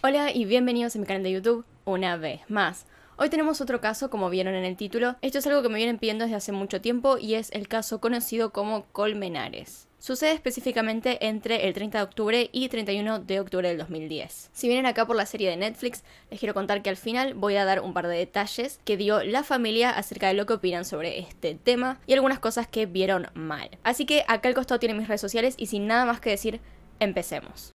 Hola y bienvenidos a mi canal de YouTube una vez más. Hoy tenemos otro caso, como vieron en el título. Esto es algo que me vienen pidiendo desde hace mucho tiempo y es el caso conocido como Colmenares. Sucede específicamente entre el 30 de octubre y 31 de octubre del 2010. Si vienen acá por la serie de Netflix, les quiero contar que al final voy a dar un par de detalles que dio la familia acerca de lo que opinan sobre este tema y algunas cosas que vieron mal. Así que acá al costado tienen mis redes sociales y sin nada más que decir, empecemos.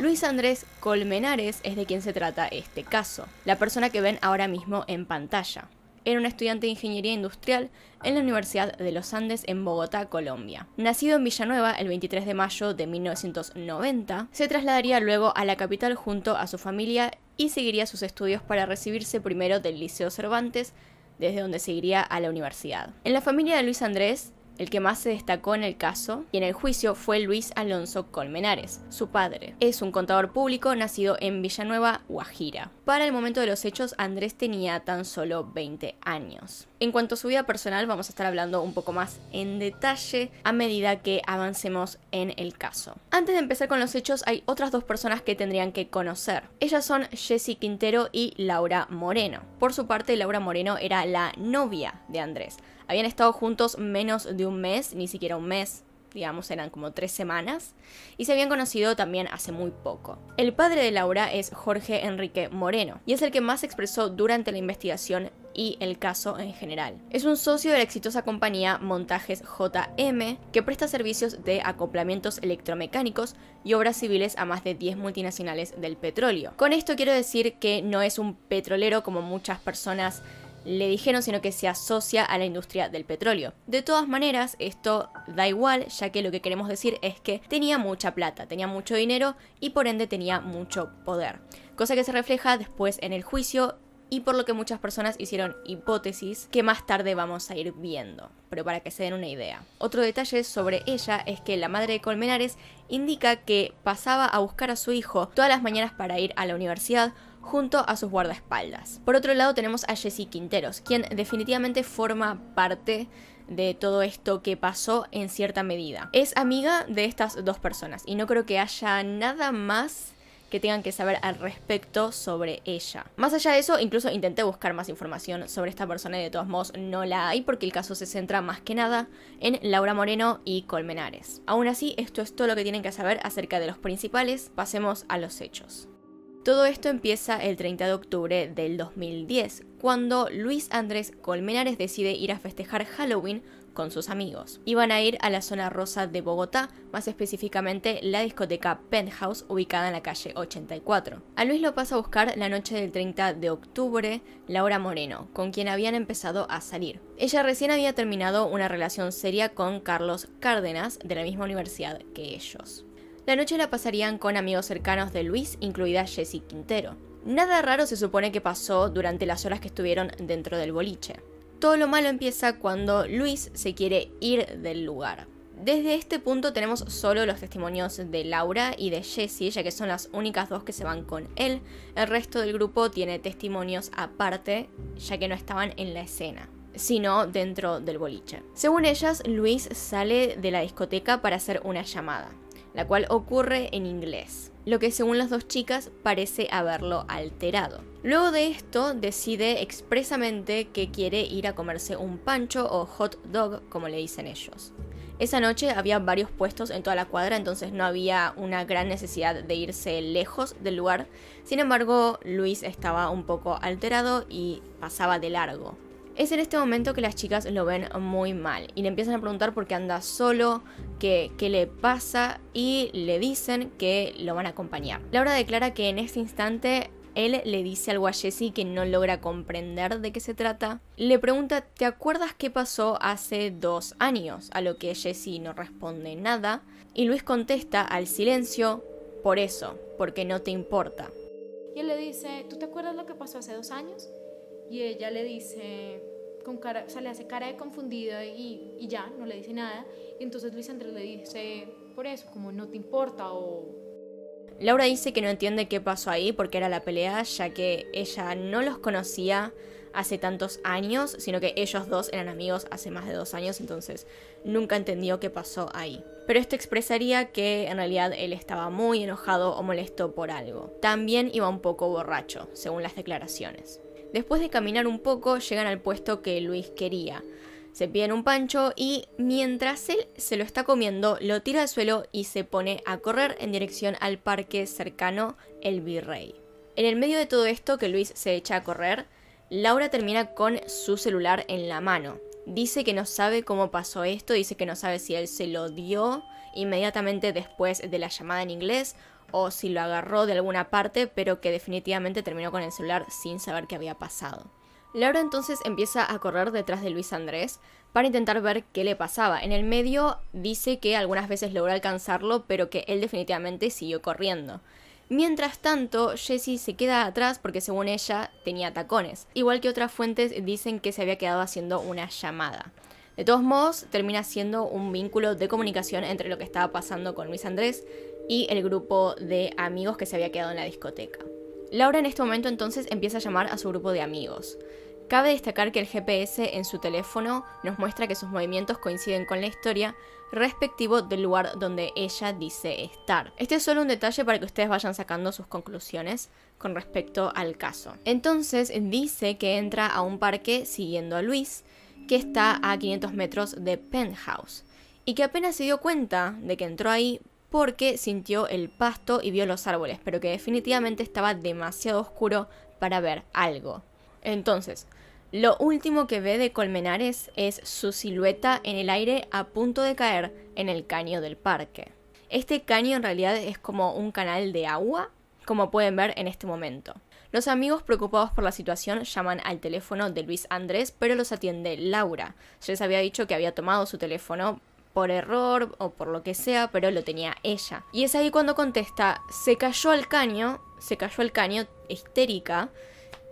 Luis Andrés Colmenares es de quien se trata este caso, la persona que ven ahora mismo en pantalla. Era un estudiante de ingeniería industrial en la Universidad de los Andes en Bogotá, Colombia. Nacido en Villanueva el 23 de mayo de 1990, se trasladaría luego a la capital junto a su familia y seguiría sus estudios para recibirse primero del Liceo Cervantes, desde donde seguiría a la universidad. En la familia de Luis Andrés el que más se destacó en el caso y en el juicio fue Luis Alonso Colmenares, su padre. Es un contador público nacido en Villanueva, Guajira. Para el momento de los hechos, Andrés tenía tan solo 20 años. En cuanto a su vida personal, vamos a estar hablando un poco más en detalle a medida que avancemos en el caso. Antes de empezar con los hechos, hay otras dos personas que tendrían que conocer. Ellas son Jessie Quintero y Laura Moreno. Por su parte, Laura Moreno era la novia de Andrés. Habían estado juntos menos de un mes, ni siquiera un mes, digamos eran como tres semanas, y se habían conocido también hace muy poco. El padre de Laura es Jorge Enrique Moreno, y es el que más expresó durante la investigación y el caso en general. Es un socio de la exitosa compañía Montajes JM, que presta servicios de acoplamientos electromecánicos y obras civiles a más de 10 multinacionales del petróleo. Con esto quiero decir que no es un petrolero como muchas personas le dijeron, sino que se asocia a la industria del petróleo. De todas maneras, esto da igual, ya que lo que queremos decir es que tenía mucha plata, tenía mucho dinero y por ende tenía mucho poder. Cosa que se refleja después en el juicio y por lo que muchas personas hicieron hipótesis que más tarde vamos a ir viendo, pero para que se den una idea. Otro detalle sobre ella es que la madre de Colmenares indica que pasaba a buscar a su hijo todas las mañanas para ir a la universidad junto a sus guardaespaldas. Por otro lado tenemos a Jessie Quinteros, quien definitivamente forma parte de todo esto que pasó en cierta medida. Es amiga de estas dos personas y no creo que haya nada más que tengan que saber al respecto sobre ella. Más allá de eso, incluso intenté buscar más información sobre esta persona y de todos modos no la hay porque el caso se centra más que nada en Laura Moreno y Colmenares. Aún así, esto es todo lo que tienen que saber acerca de los principales. Pasemos a los hechos. Todo esto empieza el 30 de octubre del 2010, cuando Luis Andrés Colmenares decide ir a festejar Halloween con sus amigos. Iban a ir a la zona rosa de Bogotá, más específicamente la discoteca Penthouse ubicada en la calle 84. A Luis lo pasa a buscar la noche del 30 de octubre Laura Moreno, con quien habían empezado a salir. Ella recién había terminado una relación seria con Carlos Cárdenas de la misma universidad que ellos. La noche la pasarían con amigos cercanos de Luis, incluida Jessie Quintero. Nada raro se supone que pasó durante las horas que estuvieron dentro del boliche. Todo lo malo empieza cuando Luis se quiere ir del lugar. Desde este punto tenemos solo los testimonios de Laura y de Jessie, ya que son las únicas dos que se van con él. El resto del grupo tiene testimonios aparte, ya que no estaban en la escena sino dentro del boliche. Según ellas, Luis sale de la discoteca para hacer una llamada la cual ocurre en inglés, lo que según las dos chicas parece haberlo alterado. Luego de esto decide expresamente que quiere ir a comerse un pancho o hot dog como le dicen ellos. Esa noche había varios puestos en toda la cuadra, entonces no había una gran necesidad de irse lejos del lugar. Sin embargo, Luis estaba un poco alterado y pasaba de largo. Es en este momento que las chicas lo ven muy mal y le empiezan a preguntar por qué anda solo, qué, le pasa y le dicen que lo van a acompañar. Laura declara que en este instante él le dice algo a Jessie que no logra comprender de qué se trata. Le pregunta, ¿te acuerdas qué pasó hace dos años? A lo que Jessie no responde nada. Y Luis contesta al silencio, por eso, porque no te importa. Y él le dice, ¿tú te acuerdas lo que pasó hace dos años? Y ella le dice, con hace cara de confundida y, y ya, no le dice nada. Y entonces Luis Andrés le dice, por eso, como no te importa o... Laura dice que no entiende qué pasó ahí porque era la pelea, ya que ella no los conocía hace tantos años, sino que ellos dos eran amigos hace más de dos años, entonces nunca entendió qué pasó ahí. Pero esto expresaría que en realidad él estaba muy enojado o molesto por algo. También iba un poco borracho, según las declaraciones. Después de caminar un poco, llegan al puesto que Luis quería. Se piden un pancho y mientras él se lo está comiendo, lo tira al suelo y se pone a correr en dirección al parque cercano El Virrey. En el medio de todo esto que Luis se echa a correr, Laura termina con su celular en la mano. Dice que no sabe cómo pasó esto, dice que no sabe si él se lo dio inmediatamente después de la llamada en inglés o si lo agarró de alguna parte, pero que definitivamente terminó con el celular sin saber qué había pasado. Laura entonces empieza a correr detrás de Luis Andrés para intentar ver qué le pasaba. En el medio dice que algunas veces logró alcanzarlo, pero que él definitivamente siguió corriendo. Mientras tanto, Jessie se queda atrás porque según ella tenía tacones. Igual que otras fuentes dicen que se había quedado haciendo una llamada. De todos modos, termina siendo un vínculo de comunicación entre lo que estaba pasando con Luis Andrés y el grupo de amigos que se había quedado en la discoteca. Laura en este momento entonces empieza a llamar a su grupo de amigos. Cabe destacar que el GPS en su teléfono nos muestra que sus movimientos coinciden con la historia respectivo del lugar donde ella dice estar. Este es solo un detalle para que ustedes vayan sacando sus conclusiones con respecto al caso. Entonces dice que entra a un parque siguiendo a Luis, que está a 500 metros de Penthouse, y que apenas se dio cuenta de que entró ahí porque sintió el pasto y vio los árboles, pero que definitivamente estaba demasiado oscuro para ver algo. Entonces, lo último que ve de Colmenares es su silueta en el aire a punto de caer en el caño del parque. Este caño en realidad es como un canal de agua, como pueden ver en este momento. Los amigos preocupados por la situación llaman al teléfono de Luis Andrés, pero los atiende Laura. Ya les había dicho que había tomado su teléfono por error o por lo que sea, pero lo tenía ella. Y es ahí cuando contesta, se cayó el caño, se cayó el caño histérica,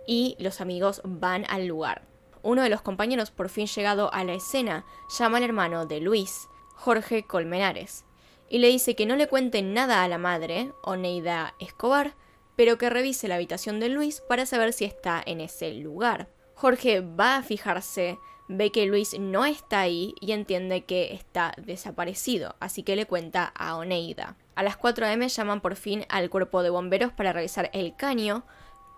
y los amigos van al lugar. Uno de los compañeros, por fin llegado a la escena, llama al hermano de Luis, Jorge Colmenares, y le dice que no le cuente nada a la madre, Oneida Escobar, pero que revise la habitación de Luis para saber si está en ese lugar. Jorge va a fijarse, ve que Luis no está ahí y entiende que está desaparecido, así que le cuenta a Oneida. A las 4 am llaman por fin al cuerpo de bomberos para revisar el caño,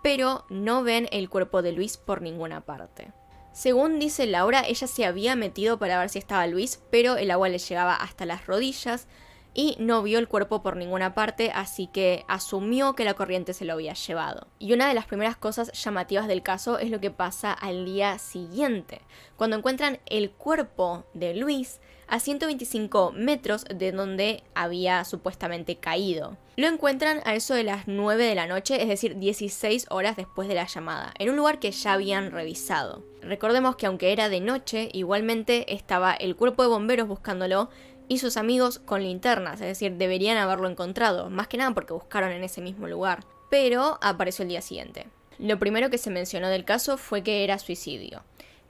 pero no ven el cuerpo de Luis por ninguna parte. Según dice Laura, ella se había metido para ver si estaba Luis, pero el agua le llegaba hasta las rodillas y no vio el cuerpo por ninguna parte, así que asumió que la corriente se lo había llevado. Y una de las primeras cosas llamativas del caso es lo que pasa al día siguiente, cuando encuentran el cuerpo de Luis a 125 metros de donde había supuestamente caído. Lo encuentran a eso de las 9 de la noche, es decir, 16 horas después de la llamada, en un lugar que ya habían revisado. Recordemos que aunque era de noche, igualmente estaba el cuerpo de bomberos buscándolo y sus amigos con linternas, es decir, deberían haberlo encontrado, más que nada porque buscaron en ese mismo lugar. Pero apareció el día siguiente. Lo primero que se mencionó del caso fue que era suicidio,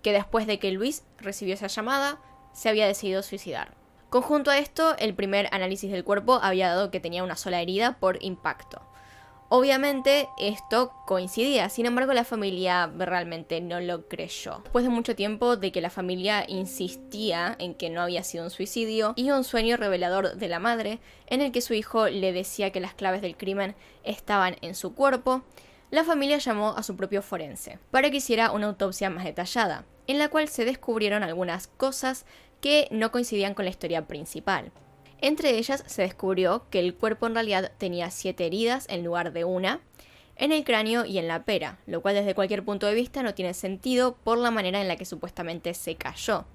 que después de que Luis recibió esa llamada, se había decidido suicidar. Conjunto a esto, el primer análisis del cuerpo había dado que tenía una sola herida por impacto. Obviamente esto coincidía, sin embargo la familia realmente no lo creyó. Después de mucho tiempo de que la familia insistía en que no había sido un suicidio y un sueño revelador de la madre en el que su hijo le decía que las claves del crimen estaban en su cuerpo, la familia llamó a su propio forense para que hiciera una autopsia más detallada, en la cual se descubrieron algunas cosas que no coincidían con la historia principal. Entre ellas se descubrió que el cuerpo en realidad tenía siete heridas en lugar de una, en el cráneo y en la pera, lo cual desde cualquier punto de vista no tiene sentido por la manera en la que supuestamente se cayó.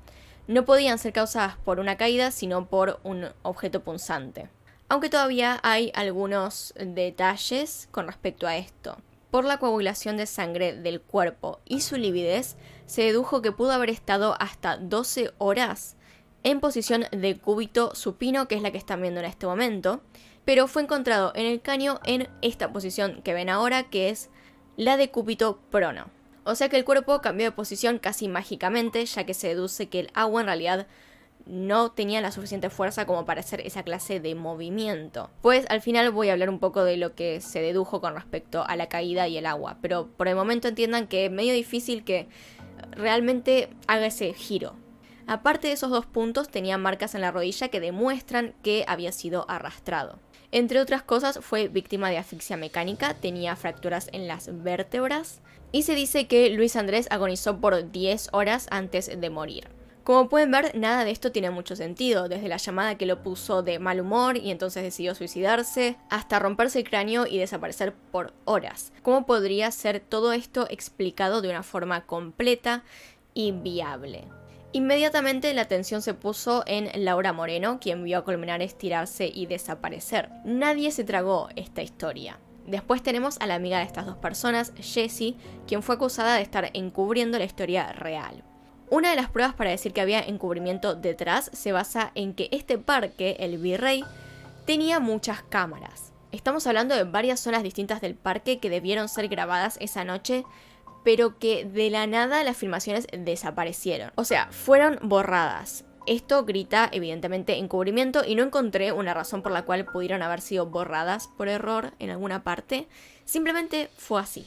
No podían ser causadas por una caída, sino por un objeto punzante. Aunque todavía hay algunos detalles con respecto a esto. Por la coagulación de sangre del cuerpo y su lividez, se dedujo que pudo haber estado hasta 12 horas en posición de cúbito supino, que es la que están viendo en este momento, pero fue encontrado en el caño en esta posición que ven ahora, que es la de cúbito prono. O sea que el cuerpo cambió de posición casi mágicamente, ya que se deduce que el agua en realidad no tenían la suficiente fuerza como para hacer esa clase de movimiento. Pues al final voy a hablar un poco de lo que se dedujo con respecto a la caída y el agua, pero por el momento entiendan que es medio difícil que realmente haga ese giro. Aparte de esos dos puntos, tenía marcas en la rodilla que demuestran que había sido arrastrado. Entre otras cosas, fue víctima de asfixia mecánica, tenía fracturas en las vértebras y se dice que Luis Andrés agonizó por 10 horas antes de morir. Como pueden ver, nada de esto tiene mucho sentido, desde la llamada que lo puso de mal humor y entonces decidió suicidarse, hasta romperse el cráneo y desaparecer por horas. ¿Cómo podría ser todo esto explicado de una forma completa y viable? Inmediatamente la atención se puso en Laura Moreno, quien vio a Colmenares tirarse y desaparecer. Nadie se tragó esta historia. Después tenemos a la amiga de estas dos personas, Jessie, quien fue acusada de estar encubriendo la historia real. Una de las pruebas para decir que había encubrimiento detrás se basa en que este parque, el Virrey, tenía muchas cámaras. Estamos hablando de varias zonas distintas del parque que debieron ser grabadas esa noche, pero que de la nada las filmaciones desaparecieron. O sea, fueron borradas. Esto grita evidentemente encubrimiento y no encontré una razón por la cual pudieron haber sido borradas por error en alguna parte. Simplemente fue así.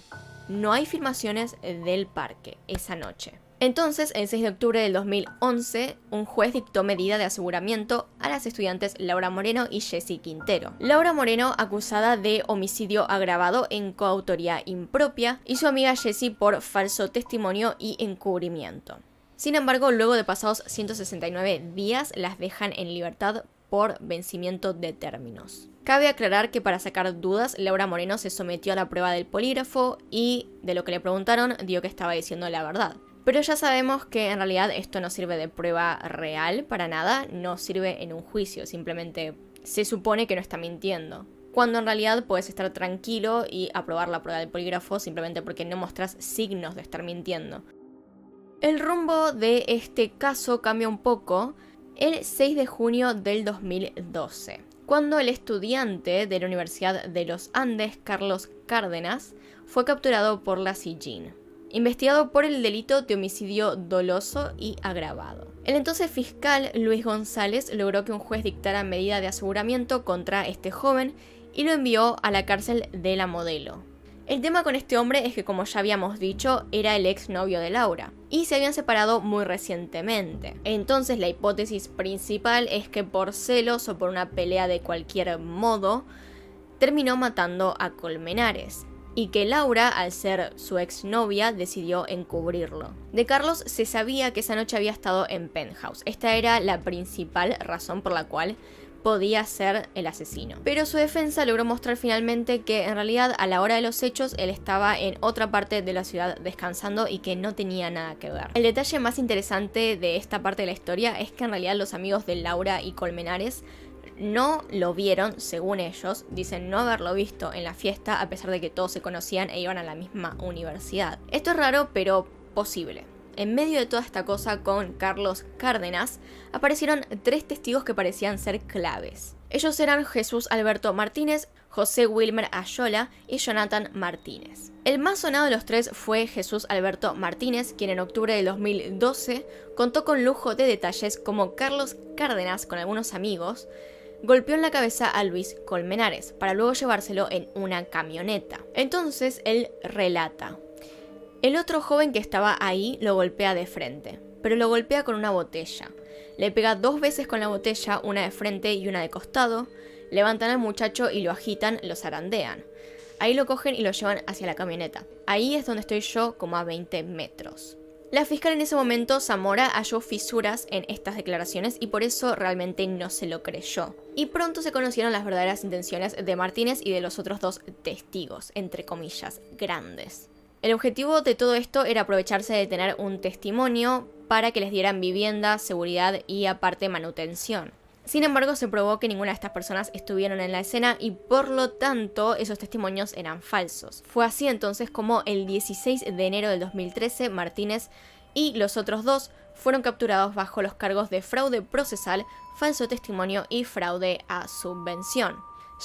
No hay filmaciones del parque esa noche. Entonces, el 6 de octubre del 2011, un juez dictó medida de aseguramiento a las estudiantes Laura Moreno y Jessie Quintero. Laura Moreno acusada de homicidio agravado en coautoría impropia y su amiga Jessie por falso testimonio y encubrimiento. Sin embargo, luego de pasados 169 días, las dejan en libertad por vencimiento de términos. Cabe aclarar que para sacar dudas, Laura Moreno se sometió a la prueba del polígrafo y de lo que le preguntaron dio que estaba diciendo la verdad. Pero ya sabemos que en realidad esto no sirve de prueba real para nada, no sirve en un juicio, simplemente se supone que no está mintiendo. Cuando en realidad puedes estar tranquilo y aprobar la prueba del polígrafo simplemente porque no mostras signos de estar mintiendo. El rumbo de este caso cambia un poco el 6 de junio del 2012, cuando el estudiante de la Universidad de los Andes, Carlos Cárdenas, fue capturado por la CIGIN investigado por el delito de homicidio doloso y agravado. El entonces fiscal Luis González logró que un juez dictara medida de aseguramiento contra este joven y lo envió a la cárcel de la modelo. El tema con este hombre es que, como ya habíamos dicho, era el ex novio de Laura y se habían separado muy recientemente. Entonces, la hipótesis principal es que por celos o por una pelea de cualquier modo, terminó matando a Colmenares y que Laura, al ser su exnovia, decidió encubrirlo. De Carlos se sabía que esa noche había estado en Penthouse. Esta era la principal razón por la cual podía ser el asesino. Pero su defensa logró mostrar finalmente que en realidad a la hora de los hechos él estaba en otra parte de la ciudad descansando y que no tenía nada que ver. El detalle más interesante de esta parte de la historia es que en realidad los amigos de Laura y Colmenares no lo vieron, según ellos, dicen no haberlo visto en la fiesta a pesar de que todos se conocían e iban a la misma universidad. Esto es raro, pero posible. En medio de toda esta cosa con Carlos Cárdenas, aparecieron tres testigos que parecían ser claves. Ellos eran Jesús Alberto Martínez, José Wilmer Ayola y Jonathan Martínez. El más sonado de los tres fue Jesús Alberto Martínez, quien en octubre de 2012 contó con lujo de detalles como Carlos Cárdenas con algunos amigos, golpeó en la cabeza a Luis Colmenares para luego llevárselo en una camioneta. Entonces él relata. El otro joven que estaba ahí lo golpea de frente, pero lo golpea con una botella. Le pega dos veces con la botella, una de frente y una de costado, levantan al muchacho y lo agitan, lo zarandean. Ahí lo cogen y lo llevan hacia la camioneta. Ahí es donde estoy yo como a 20 metros. La fiscal en ese momento, Zamora, halló fisuras en estas declaraciones y por eso realmente no se lo creyó. Y pronto se conocieron las verdaderas intenciones de Martínez y de los otros dos testigos, entre comillas, grandes. El objetivo de todo esto era aprovecharse de tener un testimonio para que les dieran vivienda, seguridad y aparte manutención. Sin embargo, se probó que ninguna de estas personas estuvieron en la escena y por lo tanto esos testimonios eran falsos. Fue así entonces como el 16 de enero del 2013 Martínez y los otros dos fueron capturados bajo los cargos de fraude procesal, falso testimonio y fraude a subvención,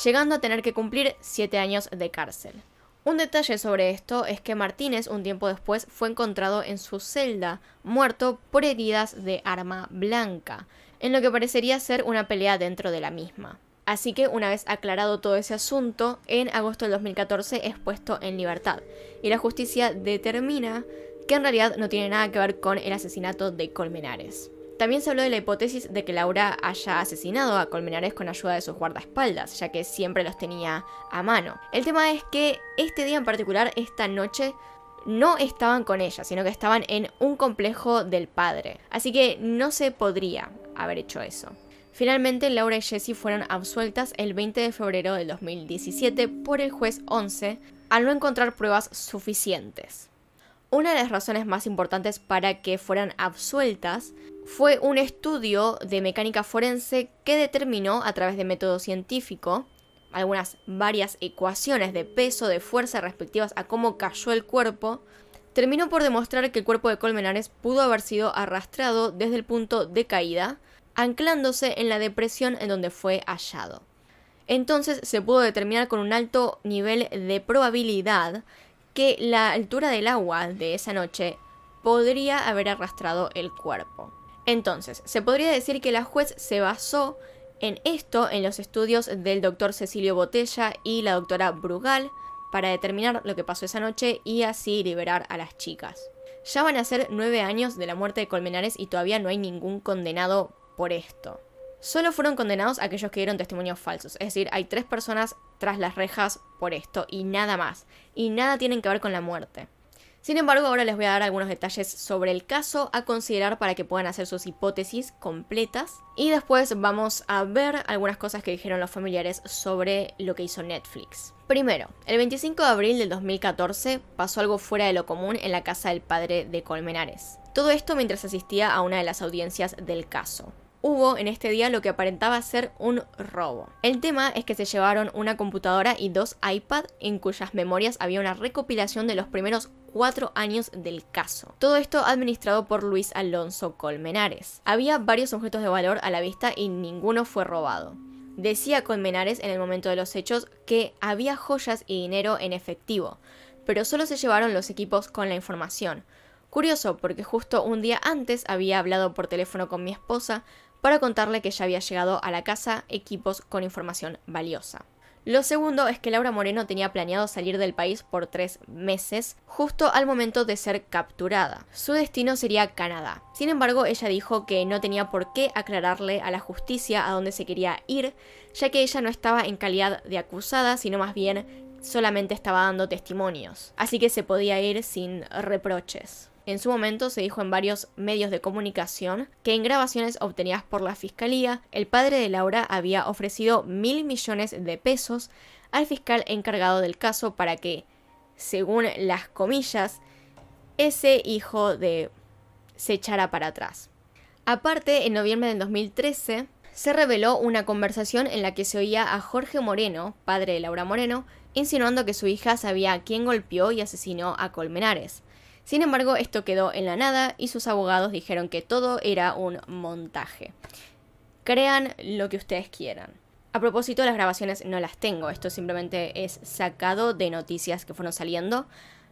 llegando a tener que cumplir 7 años de cárcel. Un detalle sobre esto es que Martínez un tiempo después fue encontrado en su celda, muerto por heridas de arma blanca. En lo que parecería ser una pelea dentro de la misma. Así que una vez aclarado todo ese asunto, en agosto del 2014 es puesto en libertad y la justicia determina que en realidad no tiene nada que ver con el asesinato de Colmenares. También se habló de la hipótesis de que Laura haya asesinado a Colmenares con ayuda de sus guardaespaldas, ya que siempre los tenía a mano. El tema es que este día en particular, esta noche, no estaban con ella, sino que estaban en un complejo del padre. Así que no se podría haber hecho eso. Finalmente, Laura y Jessie fueron absueltas el 20 de febrero del 2017 por el juez 11 al no encontrar pruebas suficientes. Una de las razones más importantes para que fueran absueltas fue un estudio de mecánica forense que determinó a través de método científico algunas varias ecuaciones de peso, de fuerza respectivas a cómo cayó el cuerpo, terminó por demostrar que el cuerpo de Colmenares pudo haber sido arrastrado desde el punto de caída, anclándose en la depresión en donde fue hallado. Entonces se pudo determinar con un alto nivel de probabilidad que la altura del agua de esa noche podría haber arrastrado el cuerpo. Entonces, se podría decir que la juez se basó en esto en los estudios del doctor Cecilio Botella y la doctora Brugal para determinar lo que pasó esa noche y así liberar a las chicas. Ya van a ser nueve años de la muerte de Colmenares y todavía no hay ningún condenado esto. Solo fueron condenados aquellos que dieron testimonios falsos, es decir, hay tres personas tras las rejas por esto y nada más, y nada tienen que ver con la muerte. Sin embargo, ahora les voy a dar algunos detalles sobre el caso a considerar para que puedan hacer sus hipótesis completas. Y después vamos a ver algunas cosas que dijeron los familiares sobre lo que hizo Netflix. Primero, el 25 de abril del 2014 pasó algo fuera de lo común en la casa del padre de Colmenares. Todo esto mientras asistía a una de las audiencias del caso hubo en este día lo que aparentaba ser un robo. El tema es que se llevaron una computadora y dos iPad en cuyas memorias había una recopilación de los primeros cuatro años del caso. Todo esto administrado por Luis Alonso Colmenares. Había varios objetos de valor a la vista y ninguno fue robado. Decía Colmenares en el momento de los hechos que había joyas y dinero en efectivo, pero solo se llevaron los equipos con la información. Curioso, porque justo un día antes había hablado por teléfono con mi esposa para contarle que ya había llegado a la casa equipos con información valiosa. Lo segundo es que Laura Moreno tenía planeado salir del país por tres meses, justo al momento de ser capturada. Su destino sería Canadá. Sin embargo, ella dijo que no tenía por qué aclararle a la justicia a dónde se quería ir, ya que ella no estaba en calidad de acusada, sino más bien solamente estaba dando testimonios. Así que se podía ir sin reproches. En su momento se dijo en varios medios de comunicación que en grabaciones obtenidas por la fiscalía, el padre de Laura había ofrecido mil millones de pesos al fiscal encargado del caso para que, según las comillas, ese hijo de se echara para atrás. Aparte, en noviembre del 2013 se reveló una conversación en la que se oía a Jorge Moreno, padre de Laura Moreno, insinuando que su hija sabía quién golpeó y asesinó a Colmenares. Sin embargo, esto quedó en la nada y sus abogados dijeron que todo era un montaje. Crean lo que ustedes quieran. A propósito, las grabaciones no las tengo, esto simplemente es sacado de noticias que fueron saliendo,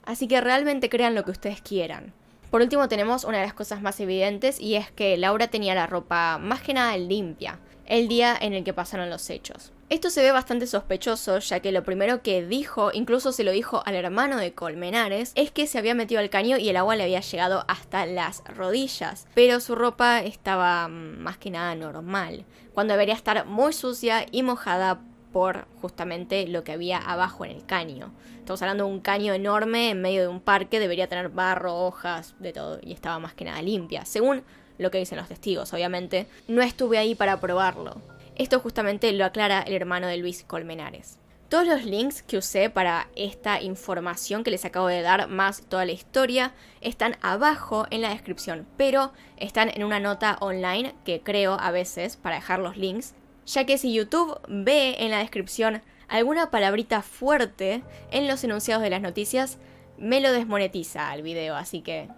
así que realmente crean lo que ustedes quieran. Por último tenemos una de las cosas más evidentes y es que Laura tenía la ropa más que nada limpia el día en el que pasaron los hechos. Esto se ve bastante sospechoso, ya que lo primero que dijo, incluso se lo dijo al hermano de Colmenares, es que se había metido al caño y el agua le había llegado hasta las rodillas, pero su ropa estaba mm, más que nada normal, cuando debería estar muy sucia y mojada por justamente lo que había abajo en el caño. Estamos hablando de un caño enorme en medio de un parque, debería tener barro, hojas, de todo, y estaba más que nada limpia, según lo que dicen los testigos, obviamente. No estuve ahí para probarlo. Esto justamente lo aclara el hermano de Luis Colmenares. Todos los links que usé para esta información que les acabo de dar, más toda la historia, están abajo en la descripción, pero están en una nota online que creo a veces para dejar los links, ya que si YouTube ve en la descripción alguna palabrita fuerte en los enunciados de las noticias, me lo desmonetiza al video, así que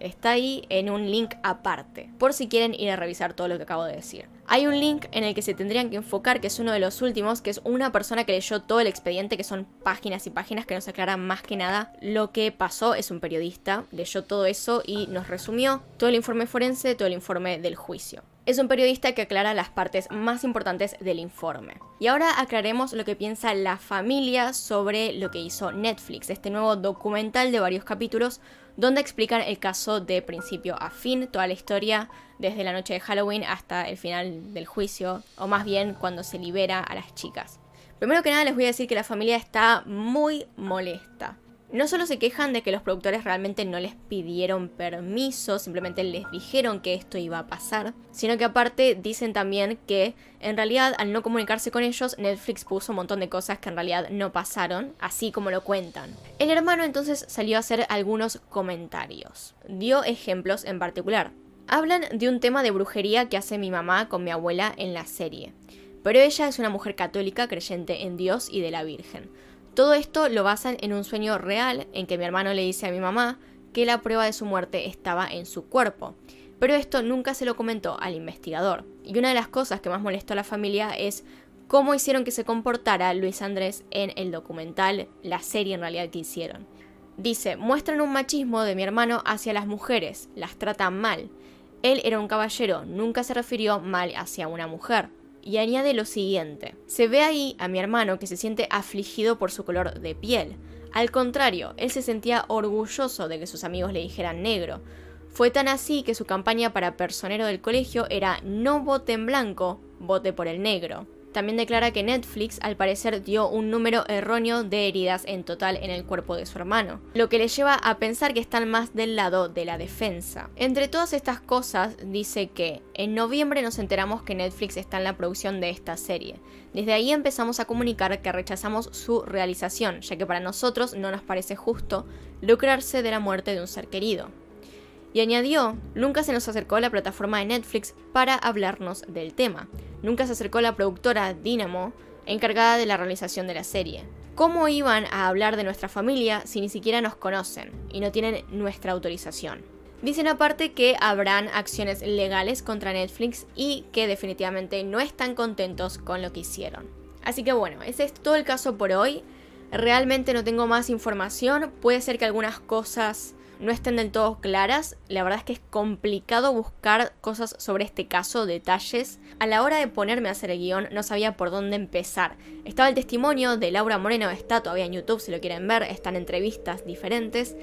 está ahí en un link aparte, por si quieren ir a revisar todo lo que acabo de decir. Hay un link en el que se tendrían que enfocar, que es uno de los últimos, que es una persona que leyó todo el expediente, que son páginas y páginas que nos aclaran más que nada lo que pasó. Es un periodista, leyó todo eso y nos resumió todo el informe forense, todo el informe del juicio. Es un periodista que aclara las partes más importantes del informe. Y ahora aclaremos lo que piensa la familia sobre lo que hizo Netflix, este nuevo documental de varios capítulos donde explican el caso de principio a fin, toda la historia, desde la noche de Halloween hasta el final del juicio, o más bien cuando se libera a las chicas. Primero que nada les voy a decir que la familia está muy molesta. No solo se quejan de que los productores realmente no les pidieron permiso, simplemente les dijeron que esto iba a pasar, sino que aparte dicen también que en realidad al no comunicarse con ellos, Netflix puso un montón de cosas que en realidad no pasaron, así como lo cuentan. El hermano entonces salió a hacer algunos comentarios. Dio ejemplos en particular. Hablan de un tema de brujería que hace mi mamá con mi abuela en la serie. Pero ella es una mujer católica creyente en Dios y de la Virgen. Todo esto lo basan en un sueño real en que mi hermano le dice a mi mamá que la prueba de su muerte estaba en su cuerpo. Pero esto nunca se lo comentó al investigador. Y una de las cosas que más molestó a la familia es cómo hicieron que se comportara Luis Andrés en el documental, la serie en realidad que hicieron. Dice, muestran un machismo de mi hermano hacia las mujeres, las tratan mal. Él era un caballero, nunca se refirió mal hacia una mujer y añade lo siguiente. Se ve ahí a mi hermano que se siente afligido por su color de piel. Al contrario, él se sentía orgulloso de que sus amigos le dijeran negro. Fue tan así que su campaña para personero del colegio era no vote en blanco, vote por el negro. También declara que Netflix al parecer dio un número erróneo de heridas en total en el cuerpo de su hermano, lo que le lleva a pensar que están más del lado de la defensa. Entre todas estas cosas, dice que en noviembre nos enteramos que Netflix está en la producción de esta serie. Desde ahí empezamos a comunicar que rechazamos su realización, ya que para nosotros no nos parece justo lucrarse de la muerte de un ser querido. Y añadió, nunca se nos acercó la plataforma de Netflix para hablarnos del tema. Nunca se acercó la productora Dynamo, encargada de la realización de la serie. ¿Cómo iban a hablar de nuestra familia si ni siquiera nos conocen y no tienen nuestra autorización? Dicen aparte que habrán acciones legales contra Netflix y que definitivamente no están contentos con lo que hicieron. Así que bueno, ese es todo el caso por hoy. Realmente no tengo más información. Puede ser que algunas cosas no estén del todo claras. La verdad es que es complicado buscar cosas sobre este caso, detalles. A la hora de ponerme a hacer el guion no sabía por dónde empezar. Estaba el testimonio de Laura Moreno, está todavía en YouTube si lo quieren ver, están entrevistas diferentes.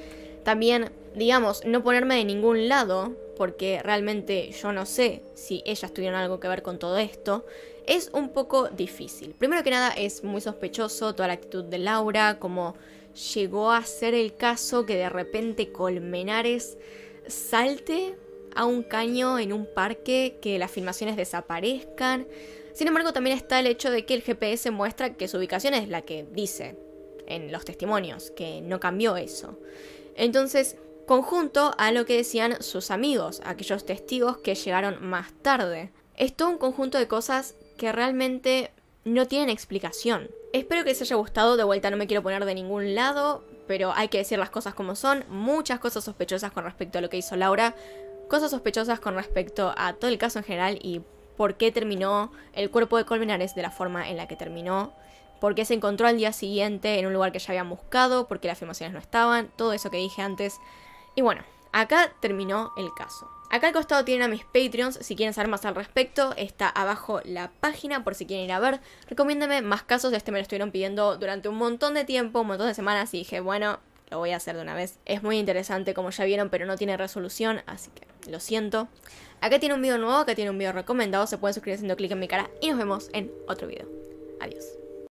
También, digamos, no ponerme de ningún lado, porque realmente yo no sé si ellas tuvieron algo que ver con todo esto, es un poco difícil. Primero que nada es muy sospechoso toda la actitud de Laura, como llegó a ser el caso que de repente Colmenares salte a un caño en un parque, que las filmaciones desaparezcan. Sin embargo, también está el hecho de que el GPS muestra que su ubicación es la que dice en los testimonios, que no cambió eso. Entonces, conjunto a lo que decían sus amigos, aquellos testigos que llegaron más tarde. Es todo un conjunto de cosas que realmente no tienen explicación. Espero que les haya gustado, de vuelta no me quiero poner de ningún lado, pero hay que decir las cosas como son, muchas cosas sospechosas con respecto a lo que hizo Laura, cosas sospechosas con respecto a todo el caso en general y por qué terminó el cuerpo de Colmenares de la forma en la que terminó, por qué se encontró al día siguiente en un lugar que ya habían buscado, por qué las afirmaciones no estaban, todo eso que dije antes. Y bueno, acá terminó el caso. Acá al costado tienen a mis Patreons, si quieren saber más al respecto, está abajo la página por si quieren ir a ver. Recomiéndame más casos, este me lo estuvieron pidiendo durante un montón de tiempo, un montón de semanas y dije, bueno, lo voy a hacer de una vez. Es muy interesante como ya vieron, pero no tiene resolución, así que lo siento. Acá tiene un video nuevo, acá tiene un video recomendado, se pueden suscribir haciendo clic en mi cara y nos vemos en otro video. Adiós.